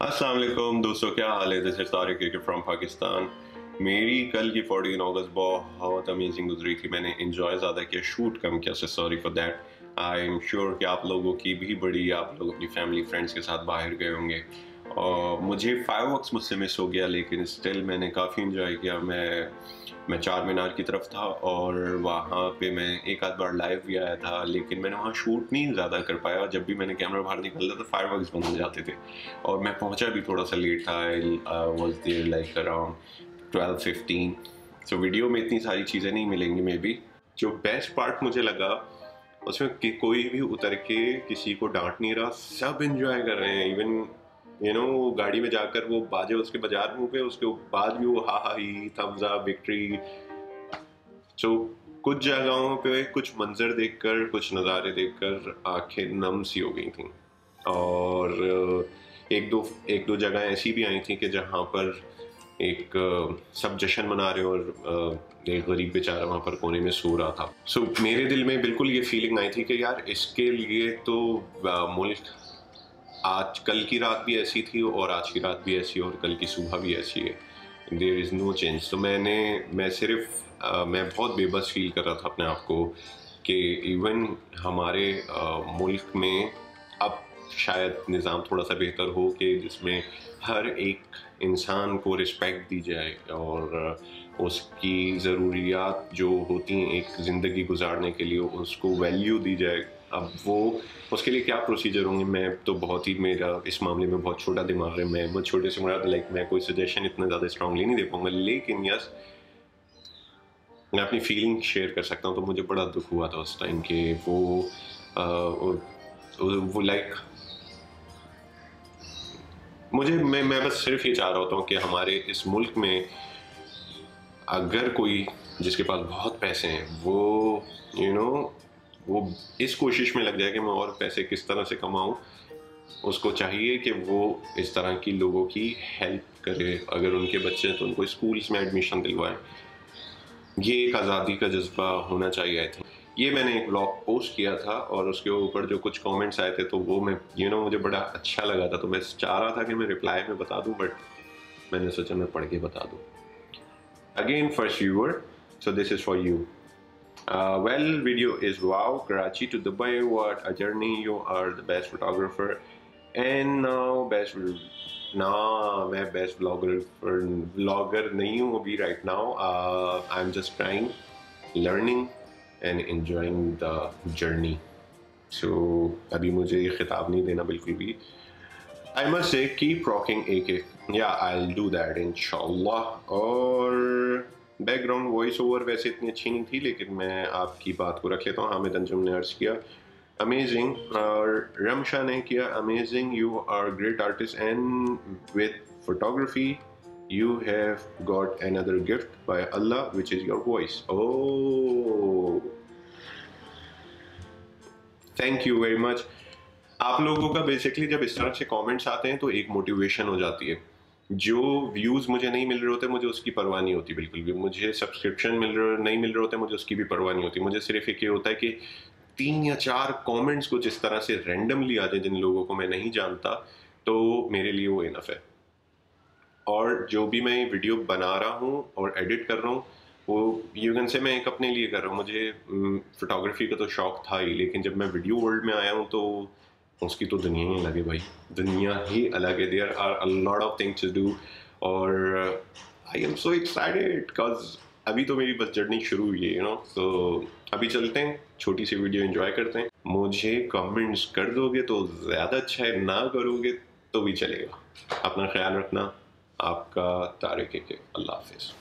वालेकुम दोस्तों, क्या हाल है? दिस सारे क्रिकेट फ्रॉम पाकिस्तान मेरी कल की 14 अगस्त बहुत अमेजिंग गुजरी थी। मैंने इन्जॉय ज़्यादा किया शूट कम किया से sorry for that I am sure कि आप लोगों की भी बड़ी, आप लोग अपनी फैमिली फ्रेंड्स के साथ बाहर गए होंगे। और मुझे फायर वर्कस मुझसे मिस हो गया, लेकिन स्टिल मैंने काफ़ी इन्जॉय किया। मैं मैं चार मीनार की तरफ़ था और वहाँ पे मैं एक आध बार लाइव भी आया था, लेकिन मैंने वहाँ शूट नहीं ज़्यादा कर पाया। जब भी मैंने कैमरा बाहर निकलता तो फायर वर्क बंद हो जाते थे। और मैं पहुँचा भी थोड़ा सा लेट था I was there like around twelve fifteen so video में इतनी सारी चीज़ें नहीं मिलेंगी मे बी जो बेस्ट पार्ट मुझे लगा, उसमें कि कोई भी उतर के किसी को डांट नहीं रहा, सब इन्जॉय कर रहे हैं। इवन यू नो गाड़ी में जाकर वो बाजे उसके बाज़ार मुँह पे उसके बाद भी वो हा हा ही थम्स अप विक्ट्री सो कुछ जगहों पे कुछ मंजर देखकर कुछ नज़ारे देखकर आँखें नम सी हो गई थी। और एक दो एक दो जगह ऐसी भी आई थी कि जहाँ पर एक सब जश्न मना रहे और एक गरीब बेचारा वहाँ पर कोने में सो रहा था। सो so, मेरे दिल में बिल्कुल ये फीलिंग आई थी कि यार इसके लिए तो मुल्क आज कल की रात भी ऐसी थी और आज की रात भी ऐसी और कल की सुबह भी ऐसी है। देर इज़ नो चेंज तो मैंने, मैं सिर्फ़ मैं बहुत बेबस फील कर रहा था अपने आप को कि इवन हमारे मुल्क में अब शायद निज़ाम थोड़ा सा बेहतर हो कि जिसमें हर एक इंसान को रिस्पेक्ट दी जाए और उसकी ज़रूरियात जो होती हैं एक ज़िंदगी गुजारने के लिए उसको वैल्यू दी जाए। अब वो उसके लिए क्या प्रोसीजर होंगे? मैं तो बहुत ही मेरा इस मामले में बहुत छोटा दिमाग है। मैं बहुत छोटे से मुराद लाइक मैं कोई सजेशन इतना ज़्यादा स्ट्रांगली नहीं दे पाऊँगा। लेकिन यस मैं अपनी फीलिंग शेयर कर सकता हूँ। तो मुझे बड़ा दुख हुआ था उस टाइम के वो आ, वो लाइक मुझे मैं मैं बस सिर्फ़ ये चाह रहा होता हूँ कि हमारे इस मुल्क में अगर कोई जिसके पास बहुत पैसे हैं वो यू you नो know, वो इस कोशिश में लग जाए कि मैं और पैसे किस तरह से कमाऊँ उसको चाहिए कि वो इस तरह की लोगों की हेल्प करे अगर उनके बच्चे हैं तो उनको स्कूल्स में एडमिशन दिलवाएँ। ये एक आज़ादी का जज्बा होना चाहिए आई थिंक ये मैंने एक ब्लॉग पोस्ट किया था और उसके ऊपर जो कुछ कमेंट्स आए थे तो वो मैं यू you नो know, मुझे बड़ा अच्छा लगा था। तो मैं चाह रहा था कि मैं रिप्लाई में बता दूँ बट मैंने सोचा मैं पढ़ के बता दूँ। Again first viewer so this is for you Uh, well, video is wow, Karachi to Dubai, what a journey. You are the best photographer, and now best. Nah, मैं best vlogger vlogger नहीं हूँ अभी right now. Uh, I'm just trying, learning, and enjoying the journey. So अभी मुझे ये खिताब नहीं देना बिल्कुल भी. I must say keep rocking AK. Yeah, I'll do that inshallah. और बैकग्राउंड वॉइस ओवर वैसे इतनी अच्छी नहीं थी, लेकिन मैं आपकी बात को रख लेता हूँ। हामिद अंजुम ने अर्ज़ किया अमेजिंग और रमशा ने किया amazing you are great artist and with photography you have got another gift by Allah, which is your voice. Oh. Thank you very much. आप लोगों का बेसिकली जब इस तरह से कमेंट्स आते हैं तो एक मोटिवेशन हो जाती है। जो व्यूज़ मुझे नहीं मिल रहे होते, मुझे उसकी परवाह नहीं होती बिल्कुल भी। मुझे सब्सक्रिप्शन मिल रहे, नहीं मिल रहे होते, मुझे उसकी भी परवाह नहीं होती। मुझे सिर्फ़ एक ये होता है कि तीन या चार कमेंट्स को जिस तरह से रैंडमली आ जाए जिन लोगों को मैं नहीं जानता तो मेरे लिए वो इनफ है। और जो भी मैं वीडियो बना रहा हूँ और एडिट कर रहा हूँ, वो यूगन से मैं एक अपने लिए कर रहा हूँ। मुझे फोटोग्राफी का तो शौक था ही, लेकिन जब मैं वीडियो वर्ल्ड में आया हूँ तो उसकी तो दुनिया ही अलग है भाई। दुनिया ही अलग है। There are a lot of things to do और I am so excited because अभी तो मेरी बस जर्नी शुरू हुई है यू नो तो अभी चलते हैं, छोटी सी वीडियो एंजॉय करते हैं। मुझे कमेंट्स कर दोगे तो ज़्यादा अच्छा है, ना करोगे तो भी चलेगा। अपना ख्याल रखना। आपका तारिक के अल्लाह हाफिज़।